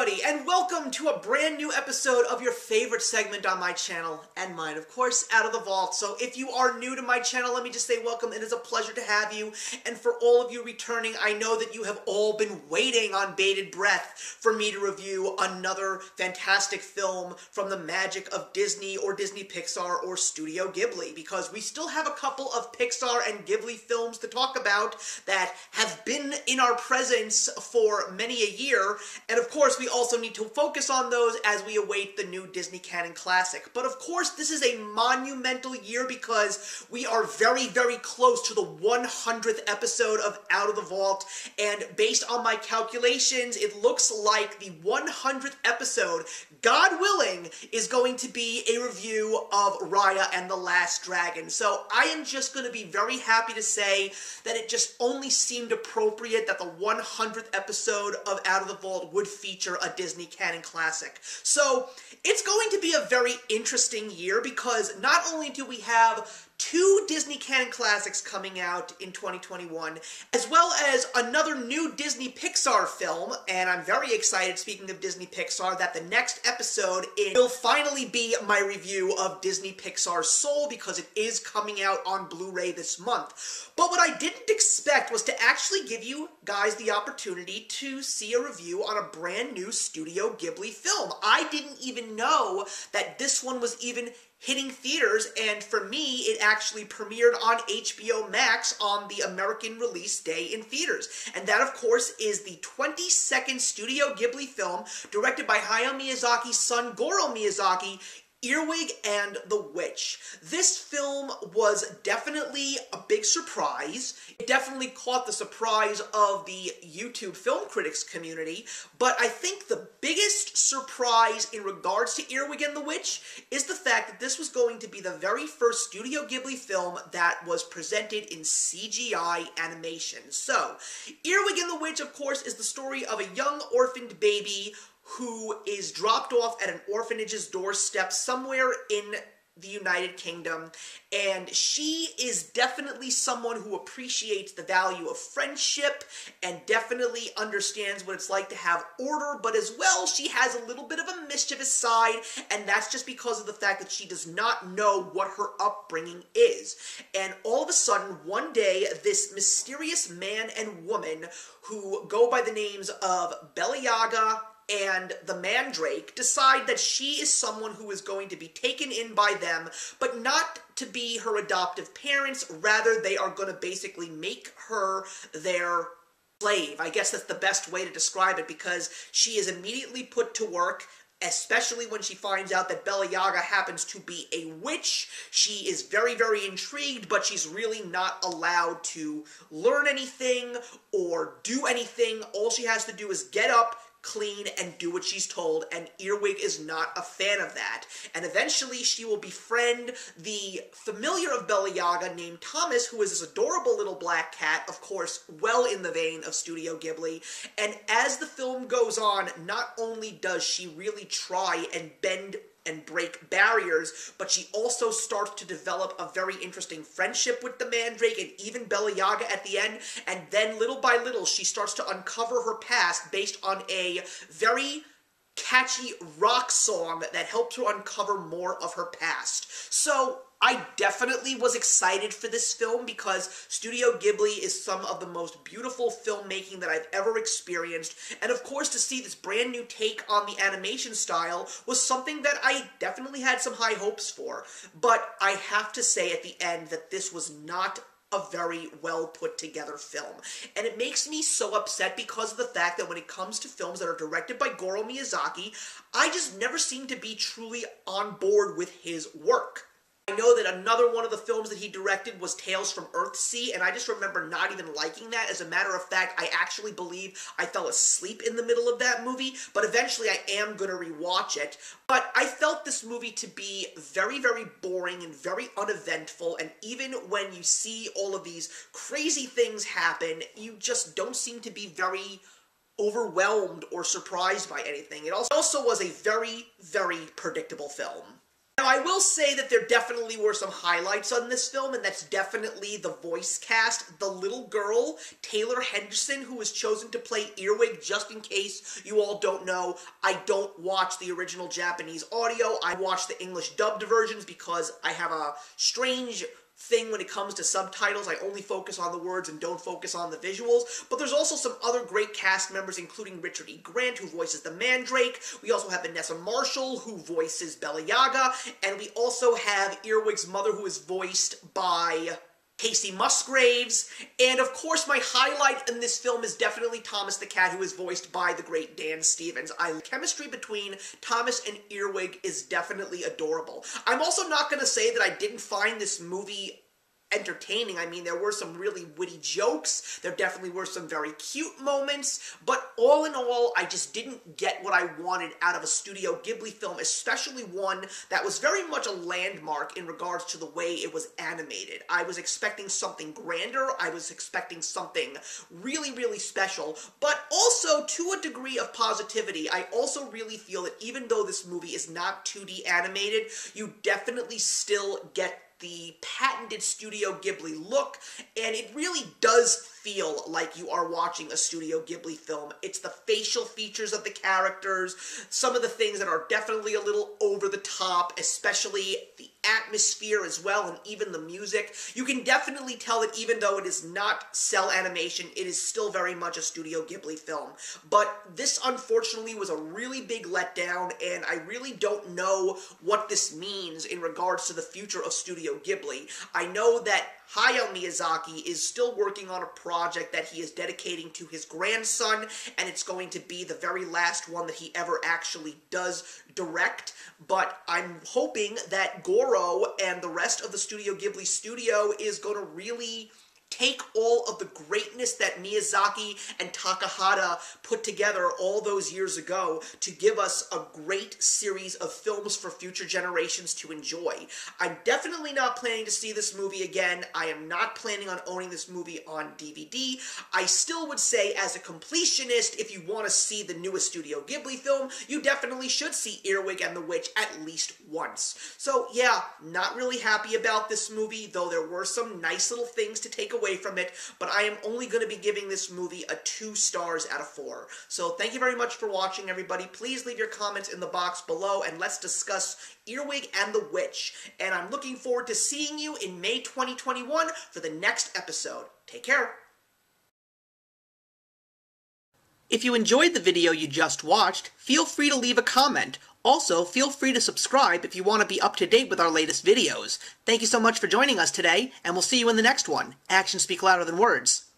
everybody, and welcome to a brand new episode of your favorite segment on my channel, and mine, of course, Out of the Vault. So if you are new to my channel, let me just say welcome. It is a pleasure to have you, and for all of you returning, I know that you have all been waiting on bated breath for me to review another fantastic film from the magic of Disney or Disney Pixar or Studio Ghibli, because we still have a couple of Pixar and Ghibli films to talk about that have been in our presence for many a year, and of course, we also need to focus on those as we await the new Disney Canon Classic. But of course, this is a monumental year because we are very, very close to the 100th episode of Out of the Vault. And based on my calculations, it looks like the 100th episode, God willing, is going to be a review of Raya and the Last Dragon. So I am just going to be very happy to say that it just only seemed appropriate that the 100th episode of Out of the Vault would feature a Disney Canon Classic. So it's going to be a very interesting year because not only do we have two Disney Canon Classics coming out in 2021, as well as another new Disney Pixar film, and I'm very excited, speaking of Disney Pixar, that the next episode will finally be my review of Disney Pixar Soul, because it is coming out on Blu-ray this month. But what I didn't expect was to actually give you guys the opportunity to see a review on a brand new Studio Ghibli film. I didn't even know that this one was even hitting theaters, and for me, it actually premiered on HBO Max on the American release day in theaters. And that, of course, is the 22nd Studio Ghibli film directed by Hayao Miyazaki's son Goro Miyazaki Earwig and the Witch. This film was definitely a big surprise. It definitely caught the surprise of the YouTube film critics community, but I think the biggest surprise in regards to Earwig and the Witch is the fact that this was going to be the very first Studio Ghibli film that was presented in CGI animation. So, Earwig and the Witch, of course, is the story of a young orphaned baby who is dropped off at an orphanage's doorstep somewhere in the United Kingdom, and she is definitely someone who appreciates the value of friendship and definitely understands what it's like to have order, but as well, she has a little bit of a mischievous side, and that's just because of the fact that she does not know what her upbringing is. And all of a sudden, one day, this mysterious man and woman who go by the names of Bella Yaga, and the Mandrake decide that she is someone who is going to be taken in by them, but not to be her adoptive parents. Rather, they are going to basically make her their slave. I guess that's the best way to describe it because she is immediately put to work especially when she finds out that Bella Yaga happens to be a witch. She is very, very intrigued, but she's really not allowed to learn anything or do anything. All she has to do is get up, clean and do what she's told, and Earwig is not a fan of that. And eventually she will befriend the familiar of Bella Yaga named Thomas, who is this adorable little black cat, of course, well in the vein of Studio Ghibli. And as the film goes on, not only does she really try and bend and break barriers, but she also starts to develop a very interesting friendship with the Mandrake and even Bella Yaga at the end, and then little by little she starts to uncover her past based on a very catchy rock song that helped her uncover more of her past. So, I definitely was excited for this film because Studio Ghibli is some of the most beautiful filmmaking that I've ever experienced, and of course to see this brand new take on the animation style was something that I definitely had some high hopes for. But I have to say at the end that this was not a very well put together film. And it makes me so upset because of the fact that when it comes to films that are directed by Goro Miyazaki, I just never seem to be truly on board with his work. I know that another one of the films that he directed was Tales from Earthsea, and I just remember not even liking that. As a matter of fact, I actually believe I fell asleep in the middle of that movie, but eventually I am going to rewatch it. But I felt this movie to be very, very boring and very uneventful, and even when you see all of these crazy things happen, you just don't seem to be very overwhelmed or surprised by anything. It also was a very, very predictable film. Now, I will say that there definitely were some highlights on this film, and that's definitely the voice cast. The little girl, Taylor Henderson, who was chosen to play Earwig, just in case you all don't know, I don't watch the original Japanese audio. I watch the English dubbed versions because I have a strange thing when it comes to subtitles. I only focus on the words and don't focus on the visuals. But there's also some other great cast members, including Richard E. Grant, who voices the Mandrake. We also have Vanessa Marshall, who voices Bella Yaga. And we also have Earwig's mother, who is voiced by Kacey Musgraves, and of course my highlight in this film is definitely Thomas the Cat, who is voiced by the great Dan Stevens. I chemistry between Thomas and Earwig is definitely adorable. I'm also not going to say that I didn't find this movie entertaining. I mean, there were some really witty jokes. There definitely were some very cute moments. But all in all, I just didn't get what I wanted out of a Studio Ghibli film, especially one that was very much a landmark in regards to the way it was animated. I was expecting something grander. I was expecting something really, really special. But also, to a degree of positivity, I also really feel that even though this movie is not 2D animated, you definitely still get the patented Studio Ghibli look, and it really does feel like you are watching a Studio Ghibli film. It's the facial features of the characters, some of the things that are definitely a little over the top, especially the atmosphere as well, and even the music. You can definitely tell that even though it is not cel animation, it is still very much a Studio Ghibli film. But this, unfortunately, was a really big letdown, and I really don't know what this means in regards to the future of Studio Ghibli. I know that Hayao Miyazaki is still working on a project that he is dedicating to his grandson, and it's going to be the very last one that he ever actually does direct. But I'm hoping that Goro and the rest of the Studio Ghibli studio is going to really take all of the greatness that Miyazaki and Takahata put together all those years ago to give us a great series of films for future generations to enjoy. I'm definitely not planning to see this movie again. I am not planning on owning this movie on DVD. I still would say, as a completionist, if you want to see the newest Studio Ghibli film, you definitely should see Earwig and the Witch at least once. So, yeah, not really happy about this movie, though there were some nice little things to take away away from it, but I am only going to be giving this movie a two stars out of four. So thank you very much for watching, everybody. Please leave your comments in the box below, and let's discuss Earwig and the Witch. And I'm looking forward to seeing you in May 2021 for the next episode. Take care. If you enjoyed the video you just watched, feel free to leave a comment. Also, feel free to subscribe if you want to be up to date with our latest videos. Thank you so much for joining us today, and we'll see you in the next one. Actions speak louder than words.